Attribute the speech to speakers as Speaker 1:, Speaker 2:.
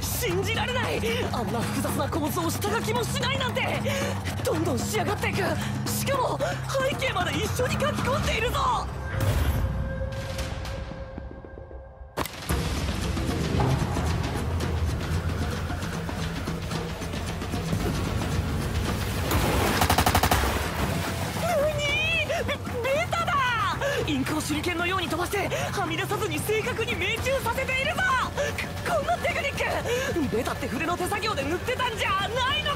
Speaker 1: 信じられない。あんな複雑な構造を下書きもしないなんて。どんどん仕上がっていく。しかも背景まで一緒に書き込んでいるぞ。インクを手裏剣のように飛ばしてはみ出さずに正確に命中させているぞこんなテクニックベタって筆の手作業で塗ってたんじゃないの